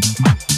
to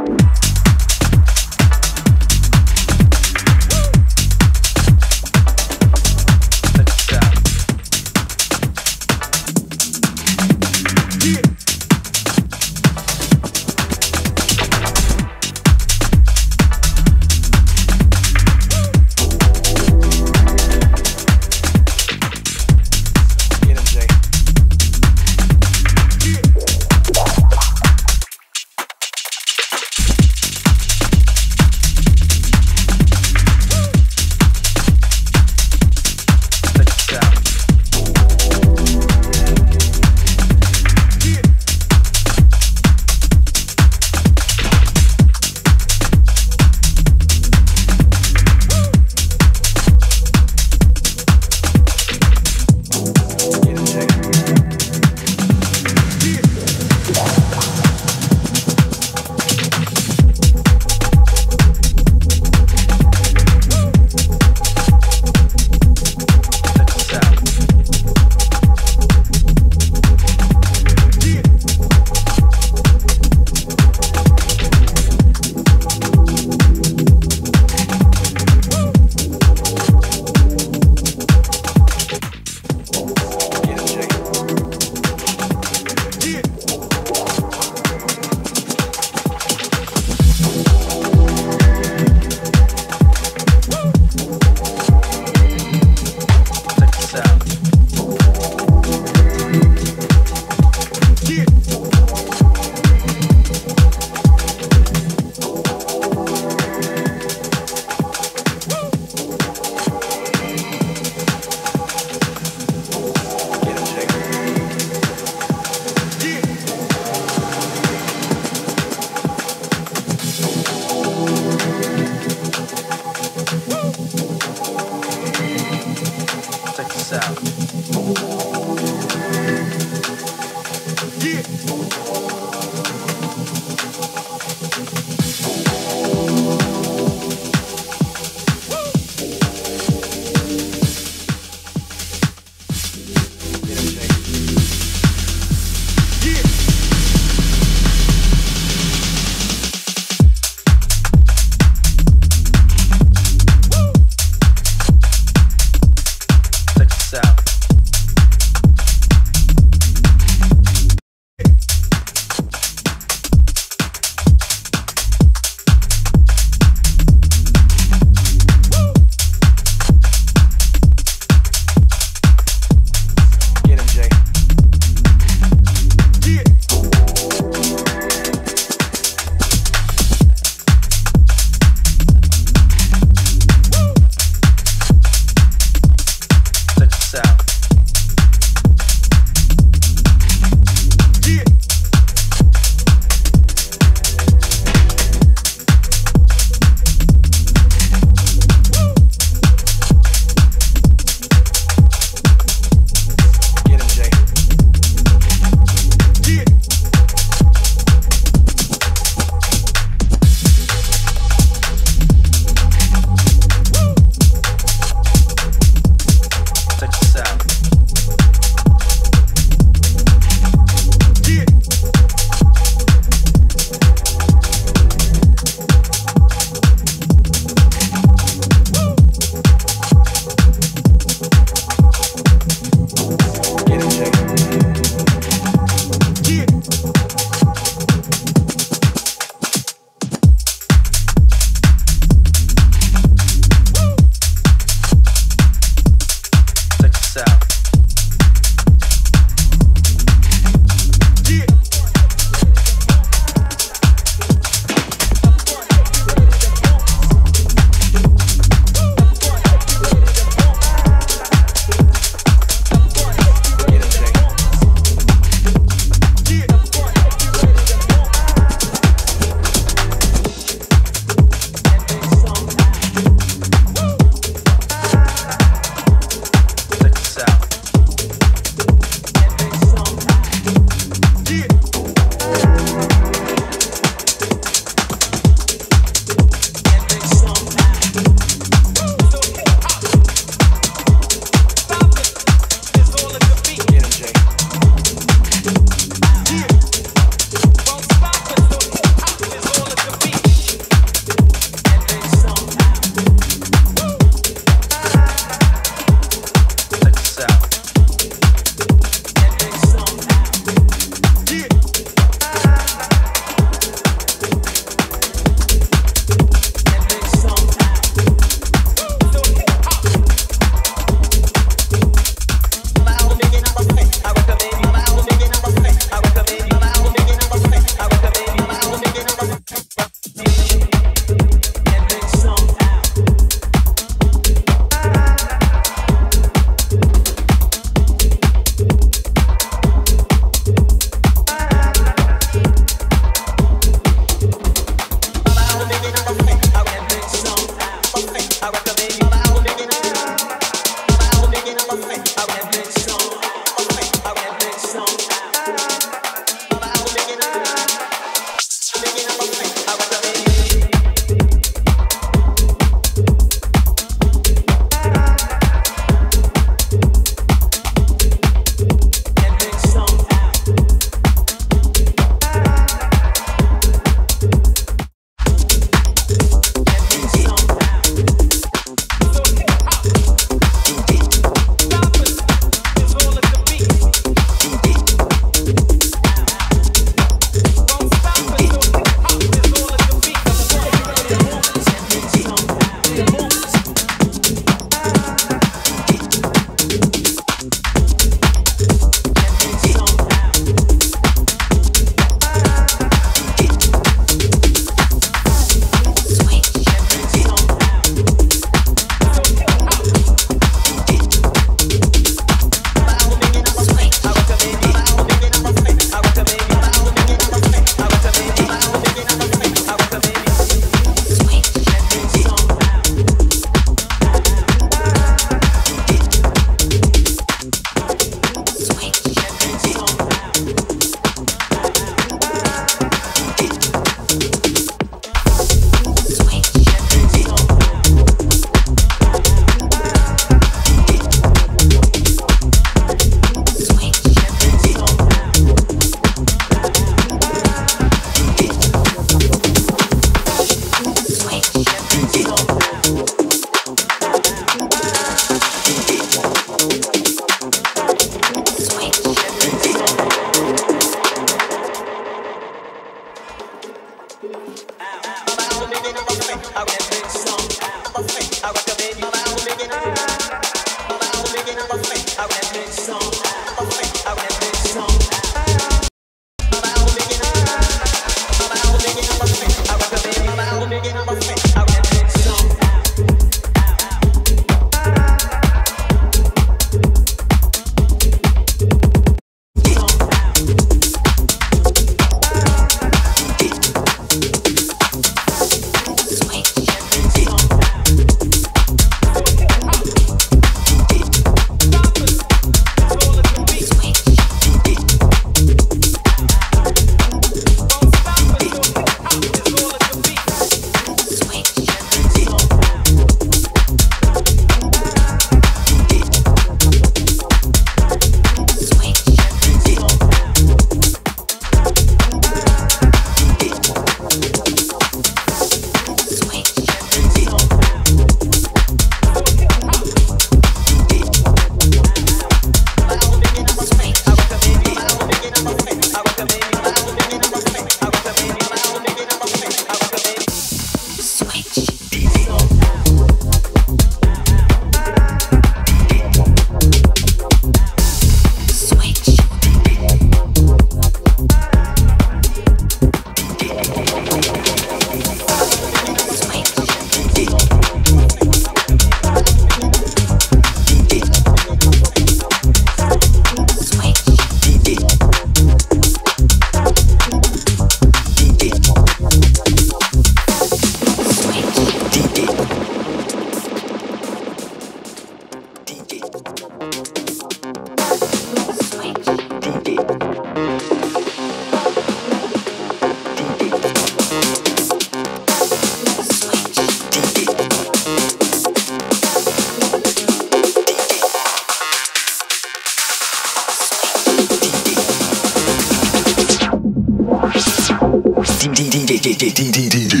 DJ, DJ, DJ, DJ.